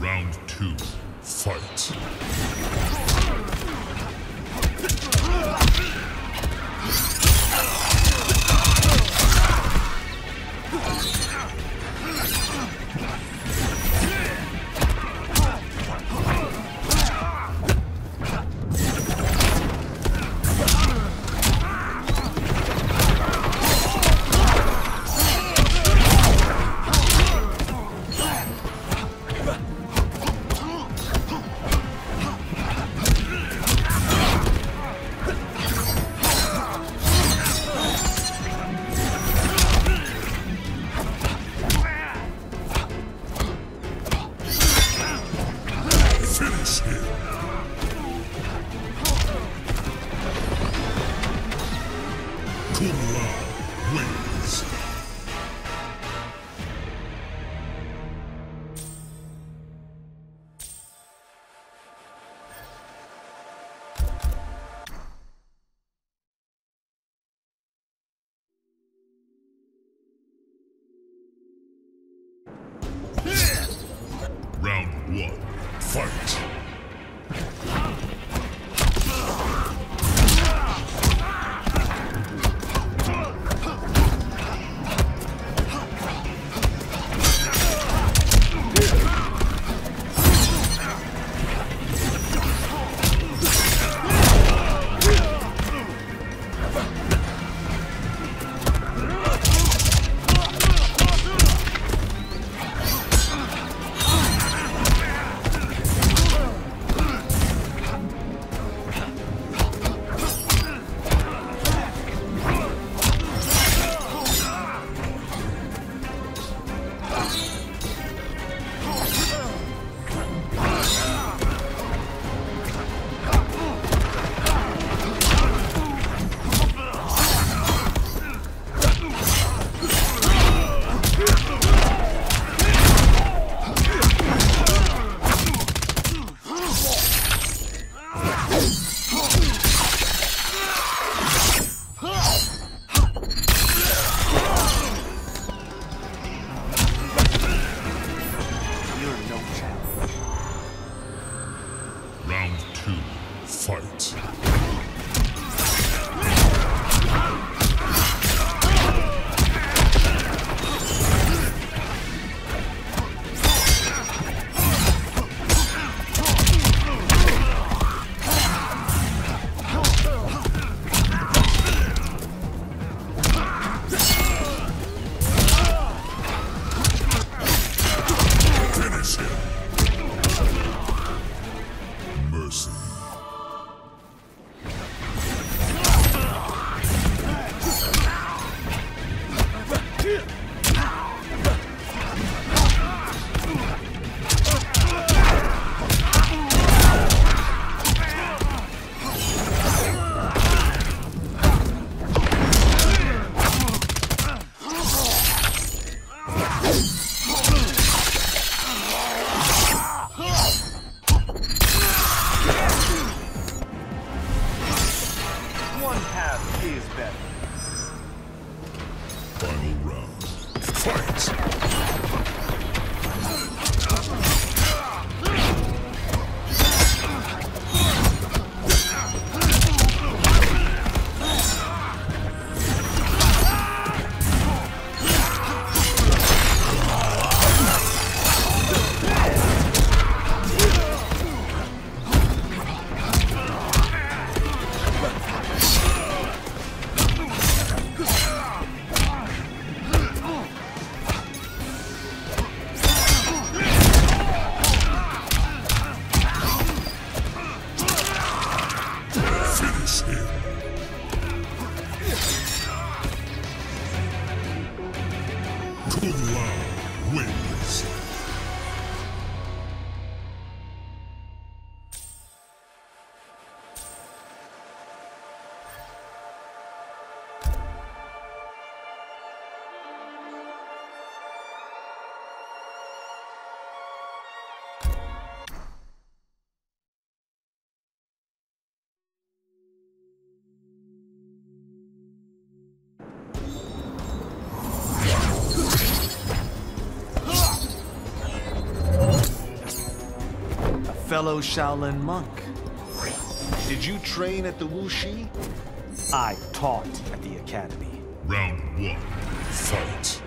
Round two, fight! fellow Shaolin monk. Did you train at the Wu Shi? I taught at the academy. Round one, fight.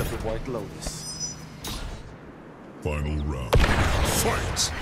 Of the White Lotus. Final round, fight!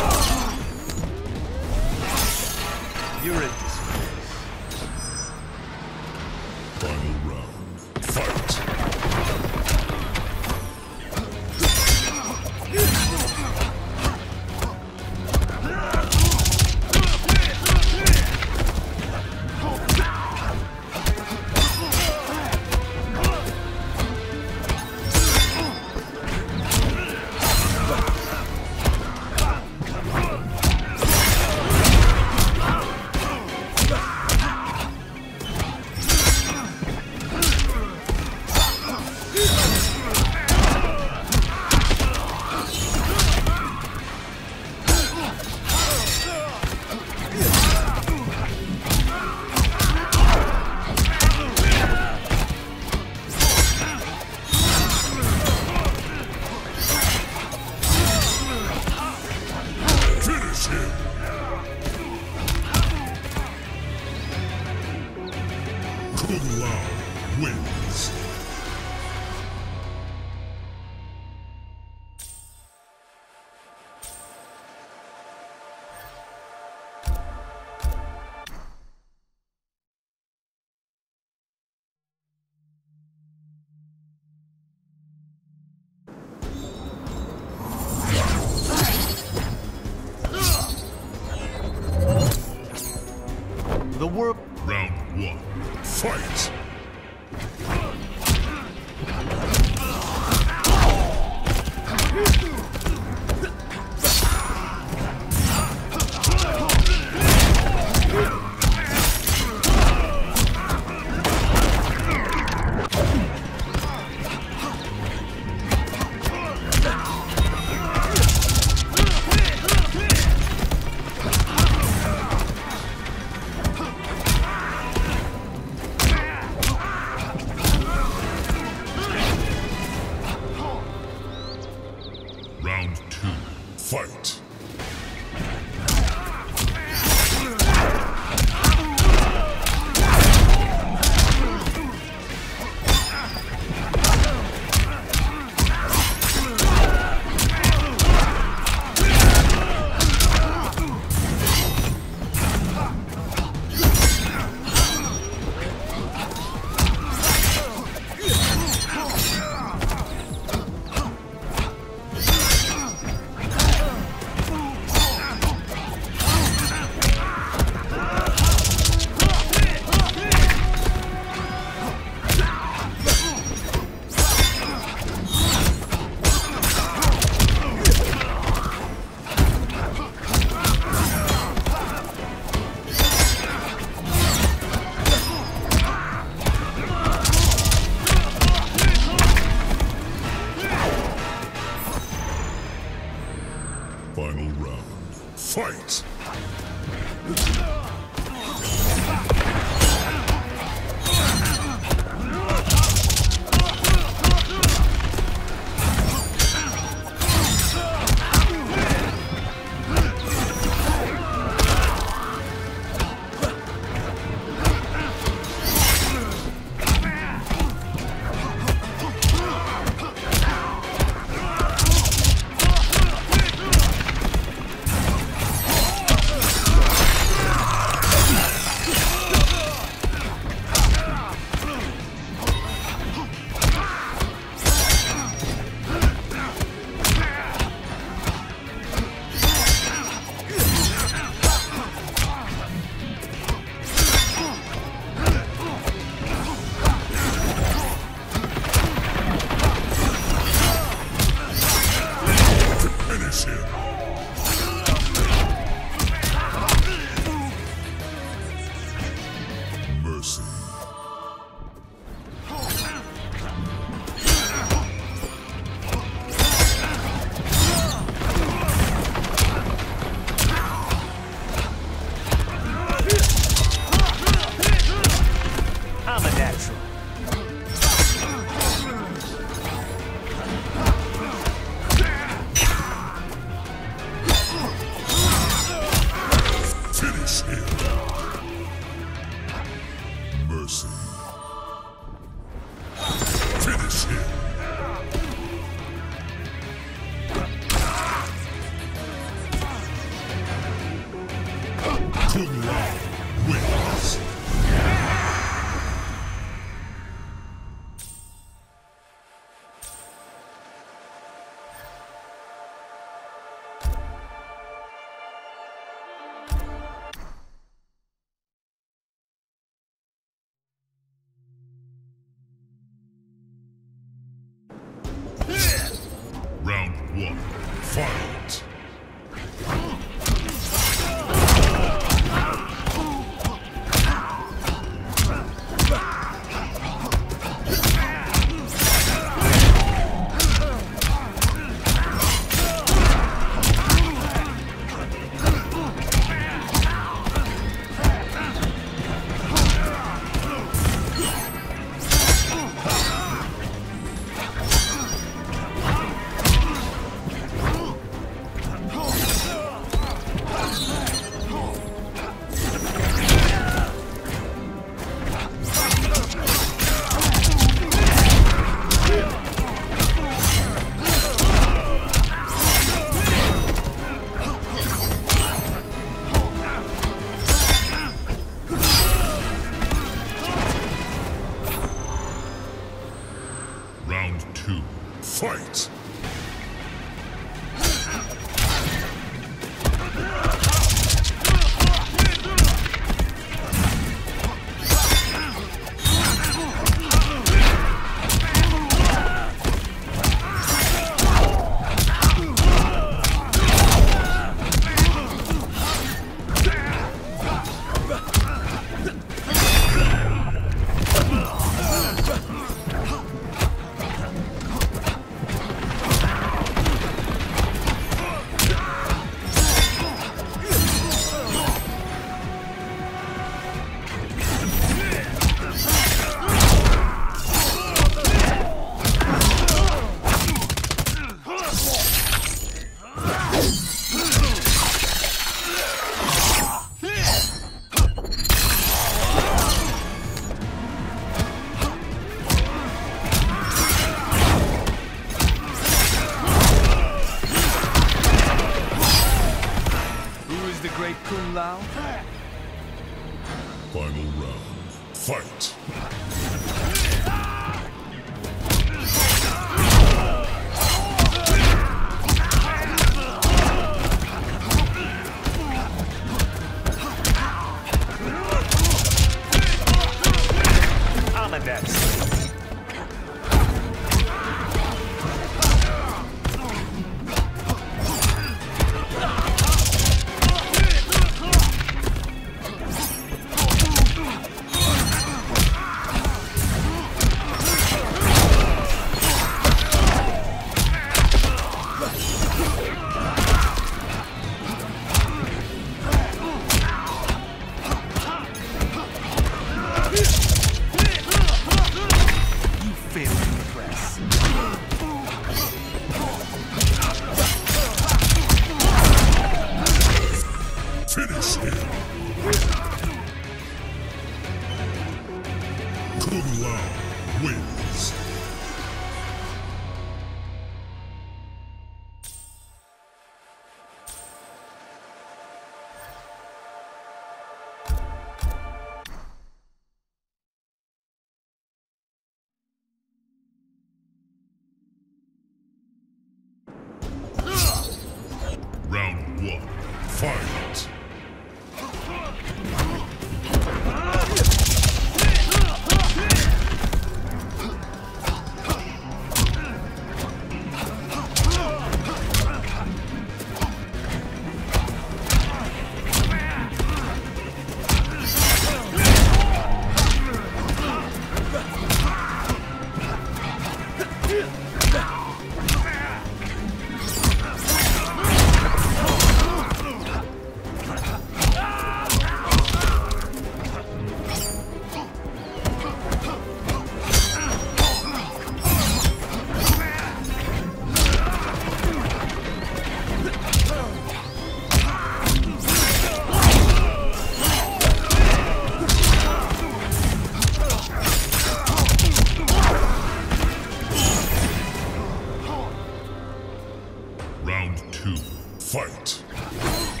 Fight!